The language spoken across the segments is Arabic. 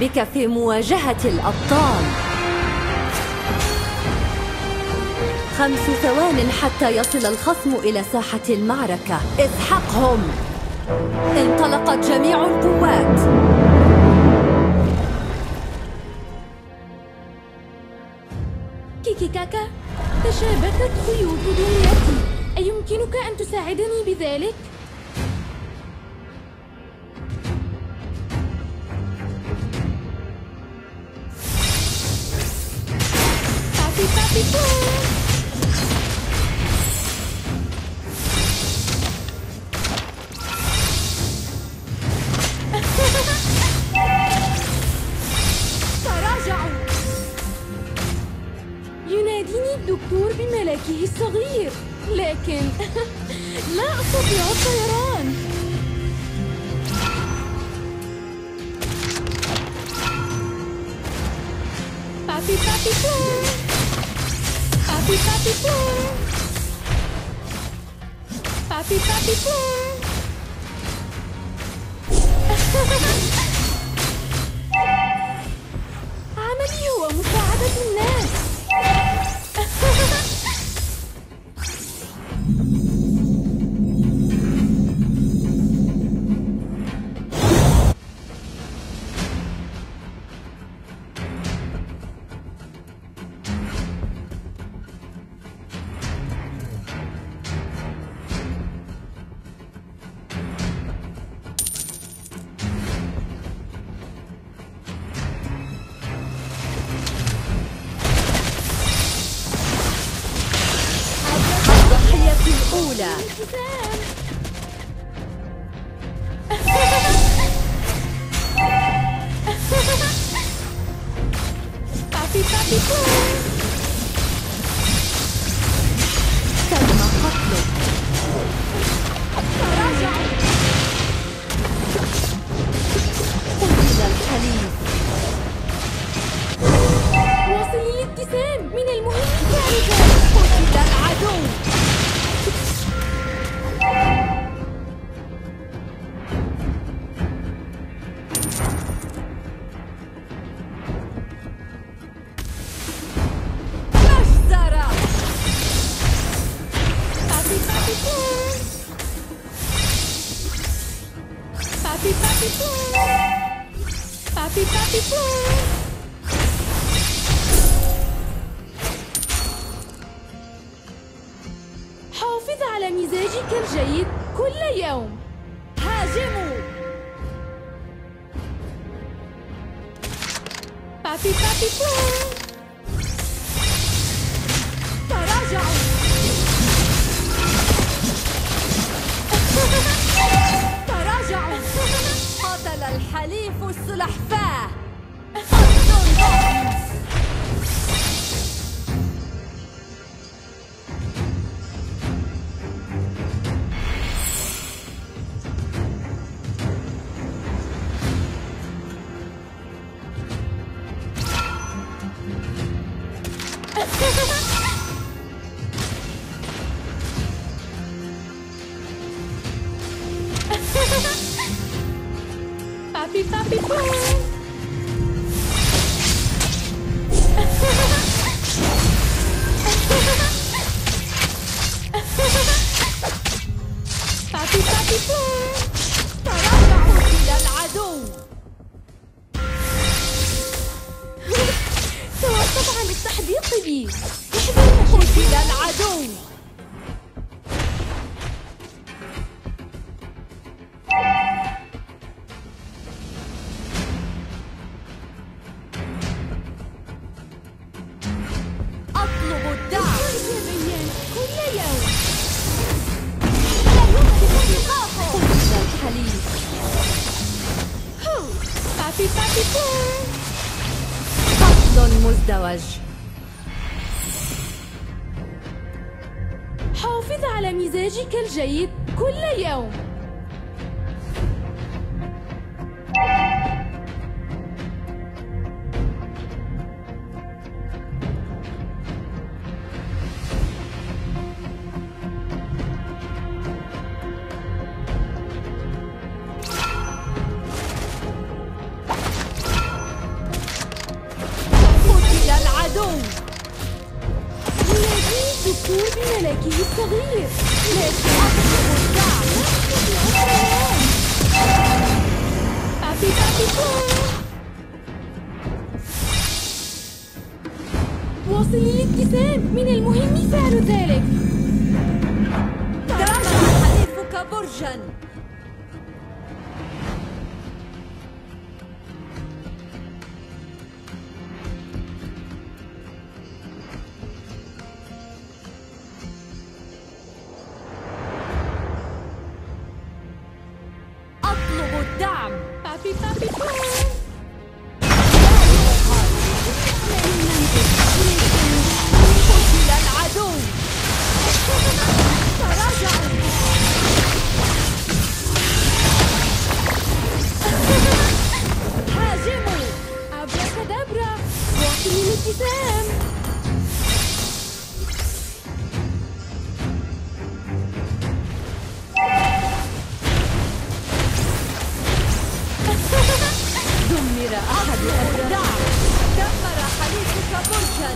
بك في مواجهة الأبطال. خمس ثوان حتى يصل الخصم إلى ساحة المعركة. اسحقهم. انطلقت جميع القوات. كيكي كاكا تشابكت خيوط دنيتي أيمكنك أن تساعدني بذلك؟ لكن لا أستطيع الطيران بابي بابي بوم بابي بابي بوم بابي بابي بوم عملي هو مساعدة الناس. Lula. مزاجك الجيد كل يوم. هاجموا. بابي بابي بوم تراجعوا. تراجعوا. قتل الحليف السلحفاة. بابي بابي بوم الدعم كل يوم لا الحليف بابي بابي مزدوج حافظ على مزاجك الجيد كل يوم. الصغير لكن أطلب الدعم بوم واصلي الابتسام من المهم فعل ذلك. دمر حليفك برجا. الابتسام دمر أحد الدعم دمر حليفك برجا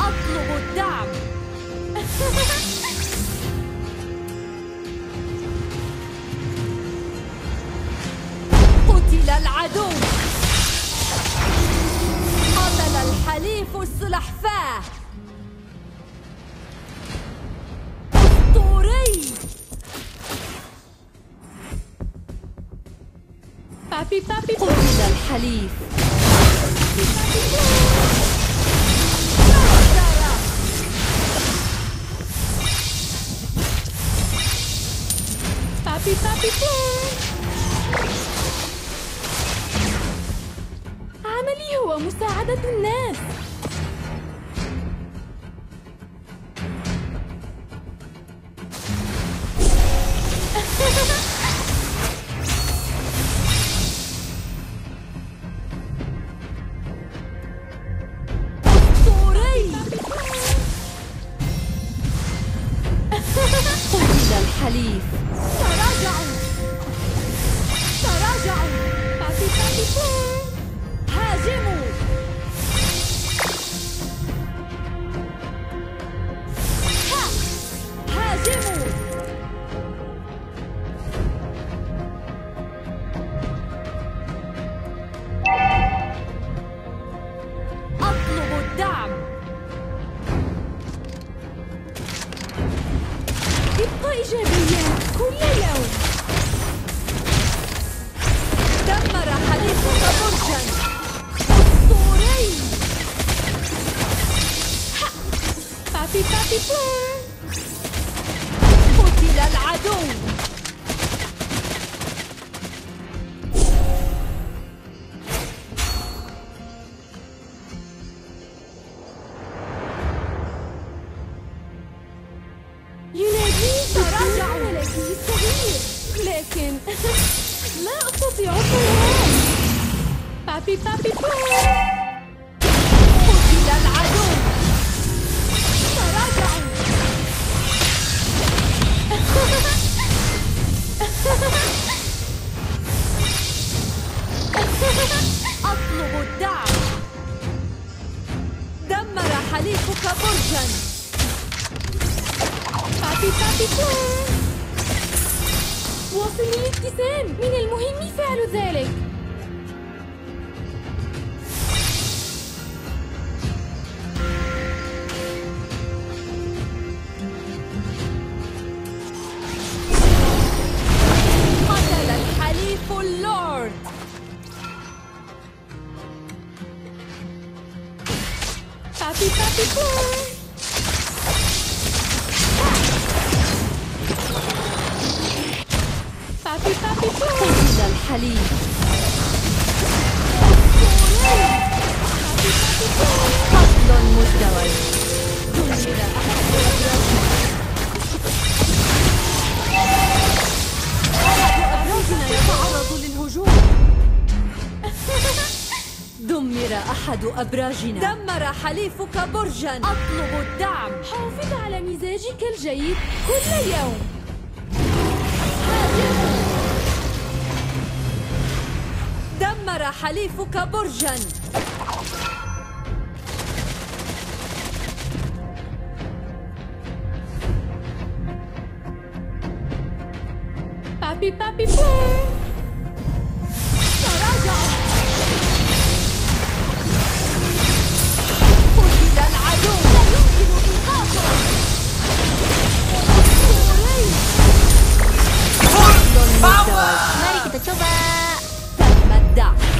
أطلب الدعم. العدو. قتل الحليف السلحفاة. أسطوري. بابي بابي. قتل الحليف. بابي بابي. بوم هو مساعدة الناس. الحليف. تراجعوا. تراجعوا. بابي بوم بابي بابي بوم قتل العدو تراجعوا. تراجع ملكي الصغير لكن لا أستطيع بابي بابي حليفك برجا بابي بابي بوم واصلي الابتسام من المهم فعل ذلك. قتل مزدوج دمر أحد أبراجنا أحد أبراجنا يتعرض للهجوم دمر أحد أبراجنا. دمر حليفك برجا. أطلب الدعم. حافظ على مزاجك الجيد كل يوم. حليفك برجا بابي بابي بابي تراجع قتل العدو لا يمكن ايقافه Power! Mari kita coba! Tak medak!